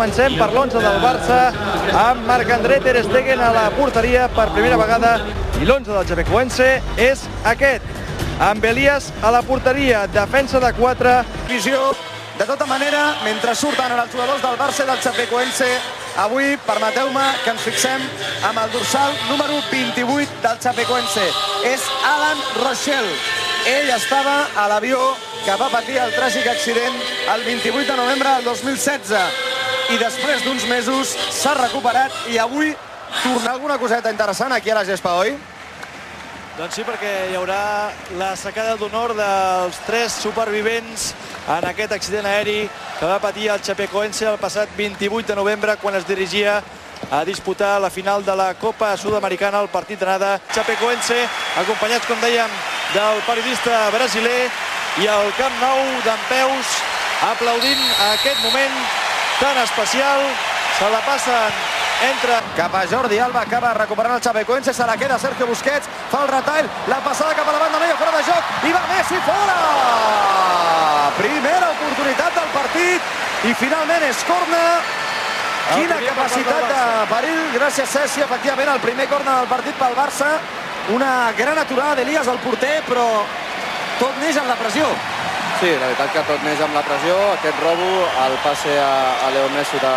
comencem per l'11 del Barça, amb Marc-André Ter Stegen a la porteria per primera vegada, i l'11 del Chapecoense és aquest, amb Elias a la porteria, defensa de 4. Visió. De tota manera, mentre surten els jugadors del Barça i del Chapecoense, avui permeteu-me que ens fixem amb el dorsal número 28 del Chapecoense. És Alan Rochelle. Ell estava a l'avió que va patir el tràgic accident el 28 de novembre del 2016 i després d'uns mesos s'ha recuperat i avui torna alguna coseta interessant aquí a la gespa, oi? Doncs sí, perquè hi haurà la secada d'honor dels tres supervivents en aquest accident aeri que va patir el Chapecoense el passat 28 de novembre quan es dirigia a disputar la final de la Copa Sud-Americana, el partit d'anada Chapecoense, acompanyats, com dèiem, del periodista brasiler i el Camp Nou d'en aplaudint aquest moment tan especial. Se la passen entre... Cap a Jordi Alba, acaba recuperant el Chapecoense, se la queda Sergio Busquets, fa el retall, la passada cap a la banda meia, fora de joc, i va Messi fora! Primera oportunitat del partit i finalment és corna. Quina capacitat de perill, gràcies Ceci, efectivament el primer corna del partit pel Barça. Una gran aturada d'Elias al porter, però tot neix en la pressió. Sí, la veritat que tot neix amb la pressió. Aquest robo, el passe a, a Leo Messi de,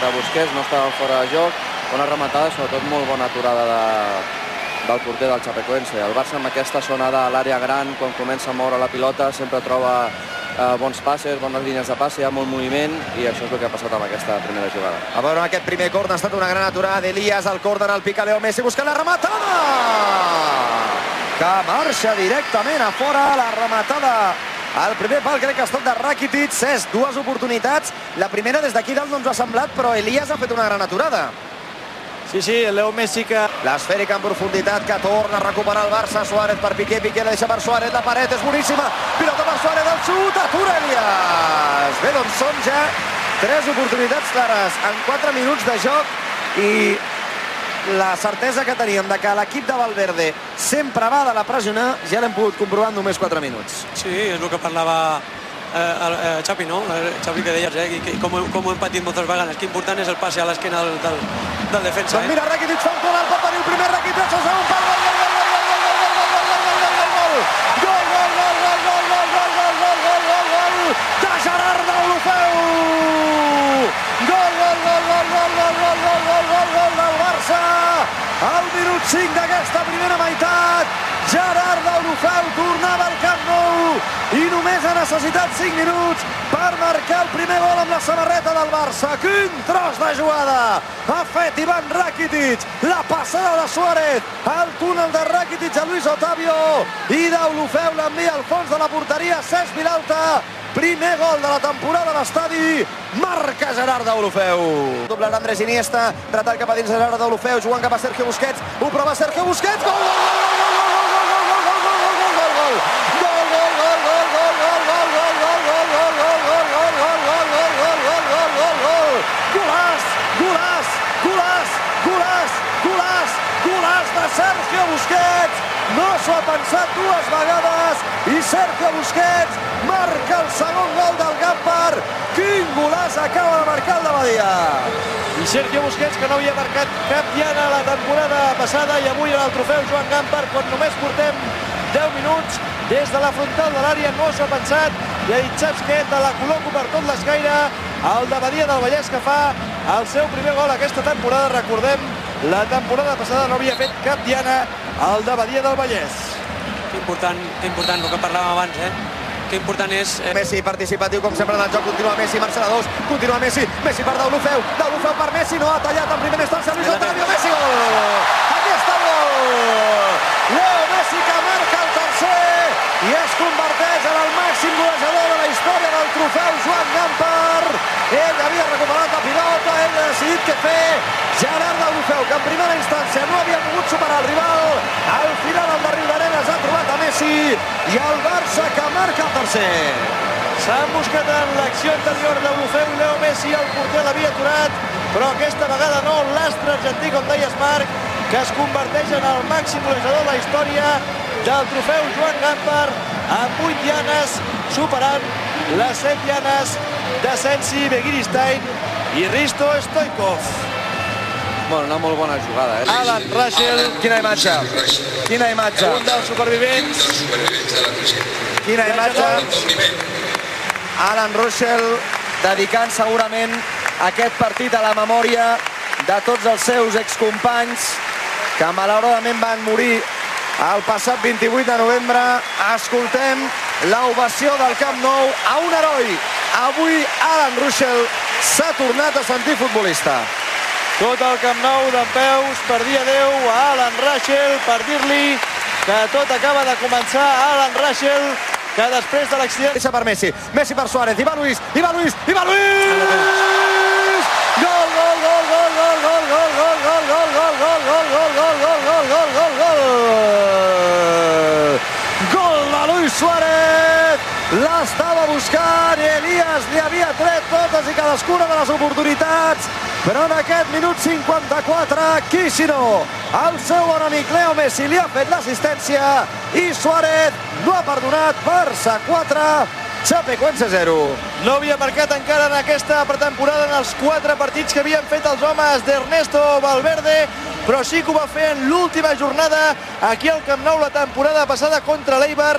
de Busquets, no estava fora de joc. Bona rematada, sobretot molt bona aturada de, del porter del Chapecoense. El Barça amb aquesta zona de l'àrea gran, quan comença a moure la pilota, sempre troba eh, bons passes, bones línies de passe, hi ha molt moviment i això és el que ha passat amb aquesta primera jugada. A veure, aquest primer corner ha estat una gran aturada d'Elias, el corner al pica Leo Messi buscant la rematada! Que marxa directament a fora la rematada el primer pal crec que ha estat de Rakitic, Cesc, dues oportunitats. La primera des d'aquí dalt no ens ha semblat, però Elias ha fet una gran aturada. Sí, sí, el Leo Messi que... L'esfèrica en profunditat que torna a recuperar el Barça. Suárez per Piqué, Piqué la deixa per Suárez, la paret és boníssima. Pilota per Suárez, el xut, atura Elias. Bé, doncs són ja tres oportunitats clares en 4 minuts de joc i la certesa que teníem de que l'equip de Valverde sempre va de la pressionar, ja l'hem pogut comprovar en només 4 minuts. Sí, és el que parlava eh, eh, Xavi, no? Xavi que deies, eh? que, com, com ho hem patit moltes vegades. Que important és el passe a l'esquena del, del, del defensa. Doncs mira, Rakitic fa un gol, pot venir el primer Rakitic, el segon pal, gol, gol, gol, gol, gol, gol, gol, gol, gol, gol, gol, gol, gol, 5 d'aquesta primera meitat, Gerard Deulofeu tornava al Camp Nou i només ha necessitat 5 minuts per marcar el primer gol amb la samarreta del Barça. Quin tros de jugada ha fet Ivan Rakitic. La passada de Suárez, el túnel de Rakitic a Luis Otavio i Deulofeu l'envia al fons de la porteria Cesc Vilalta. Primer gol de la temporada a l'estadi. Marca Gerard d'Olofeu. Doblarà Andrés Iniesta, retall cap a dins Gerard d'Olofeu, jugant cap a Sergio Busquets, ho prova Sergio Busquets, gol, gol, gol! gol, gol, no s'ho ha pensat dues vegades i Sergio Busquets marca el segon gol del Gampar. Quin golaç acaba marcar el de Badia. I Sergio Busquets, que no havia marcat cap diana la temporada passada i avui en el trofeu Joan Gampar, quan només portem 10 minuts, des de la frontal de l'àrea no s'ho ha pensat i ha dit, saps què, te la col·loco per tot l'escaire, el de Badia del Vallès que fa el seu primer gol aquesta temporada, recordem, la temporada passada no havia fet cap diana el de Badia del Vallès. Que important, que important, el que parlàvem abans, eh? Que important és... Eh... Messi participatiu, com sempre, en el joc. Continua Messi, marxa dos. Continua Messi. Messi per Deulofeu. Deulofeu per Messi. No ha tallat en primera instància Luis Otavio. Messi, gol! Aquí està el gol! Leo Messi que marca el tercer i es converteix en el màxim golejador de la història del trofeu Joan Gampar. Ell havia recuperat la pilota, ell ha decidit què fer. Gerard Deulofeu, que en primera instància no havia pogut superar el rival. Al final el de Riudarenes ha trobat a Messi i el Barça que marca el tercer. S'han buscat en l'acció anterior de Bufeu i Leo Messi, el porter l'havia aturat, però aquesta vegada no, l'astre argentí, com deies Marc, que es converteix en el màxim golejador de la història del trofeu Joan Gampar amb 8 dianes, superant les 7 dianes de Sensi Begiristain i Risto Stoikov. Bueno, una molt bona jugada, eh? Alan Russell, Quina imatge, quina imatge, un dels supervivents. quina imatge. Alan Russell dedicant segurament aquest partit a la memòria de tots els seus excompanys que malauradament van morir el passat 28 de novembre. Escoltem l'ovació del Camp Nou a un heroi. Avui Alan Russell s'ha tornat a sentir futbolista. Tot el Camp Nou d'en peus per dir adeu a Alan Russell, per dir-li que tot acaba de començar. Alan Russell, que després de l'accident... Deixa per Messi, Messi per Suárez, i va Luis, i va Luis, i va Luis! Totes i cadascuna de les oportunitats, però en aquest minut 54, qui si no? El seu bon amic Leo Messi li ha fet l'assistència i Suárez no ha perdonat, Barça 4, Chapecoense 0. No havia marcat encara en aquesta pretemporada en els quatre partits que havien fet els homes d'Ernesto Valverde, però sí que ho va fer en l'última jornada aquí al Camp Nou la temporada passada contra l'Eibar.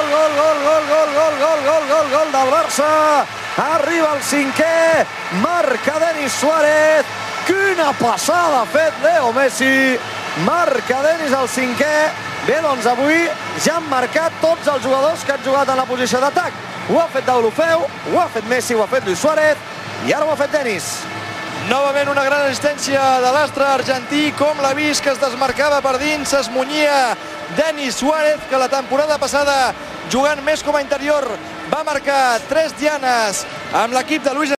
gol, gol, del Barça. Arriba el cinquè, marca Denis Suárez. Quina passada ha fet Leo Messi. Marca Denis el cinquè. Bé, doncs avui ja han marcat tots els jugadors que han jugat en la posició d'atac. Ho ha fet Deulofeu, ho ha fet Messi, ho ha fet Luis Suárez i ara ho ha fet Denis. Novament una gran assistència de l'astre argentí, com l'ha vist que es desmarcava per dins, es munyia Denis Suárez, que la temporada passada, jugant més com a interior, va marcar tres dianes amb l'equip de Luis